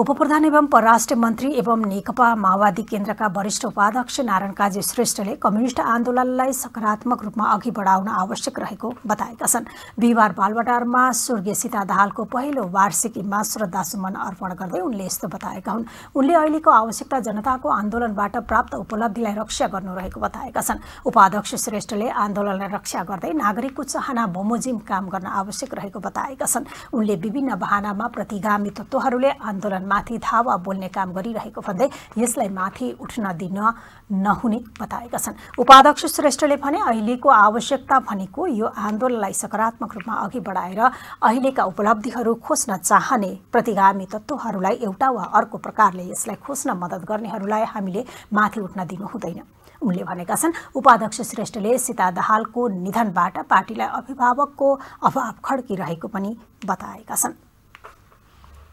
उपप्रधान एवं परराष्ट्र मन्त्री एवं नेकपा माओवादी केन्द्रका वरिष्ठ उपाध्यक्ष नारायण काजी श्रेष्ठले कम्युनिष्ट आन्दोलनलाई सकारात्मक रूपमा अघि बढाउन आवश्यक रहेको बताएका छन्। बिहिबार बालवाटारमा स्वर्गीय सीता दाहालको पहिलो वार्षिकीमा श्रद्धासुमन अर्पण गर्दै उनले यस्तो बताएका हुन्। उनले अहिलेको आवश्यकता जनताको आन्दोलनबाट प्राप्त उपलब्धिलाई रक्षा गर्नु रहेको बताएका छन्। उपाध्यक्ष श्रेष्ठले आन्दोलनलाई रक्षा गर्दै नागरिकको चाहना बमोजिम काम गर्न आवश्यक रहेको बताएका छन्। उनले विभिन्न बहानामा प्रतिगामी तत्त्वहरूले आन्दोलन माथि धावा बोल्ने काम गरिरहेको भन्दै यसलाई माथि उठ्न दिन नहुने बताएका छन्। उपाध्यक्ष श्रेष्ठले भने अहिलेको आवश्यकता भनेको यो आन्दोलनलाई सकारात्मक रूपमा अघि बढाएर अहिलेका उपलब्धिहरू खोज्न चाहने प्रतिगामी तत्त्वहरूलाई एउटा वा अर्को प्रकारले यसलाई खोज्न मद्दत गर्नेहरूलाई हामीले माथि उठ्न दिनु हुँदैन। उनले भनेका छन् उपाध्यक्ष श्रेष्ठले सीता दाहालको निधनबाट पार्टीलाई अभिभावकको अभाव खड्किरहेको पनि बताएका छन्।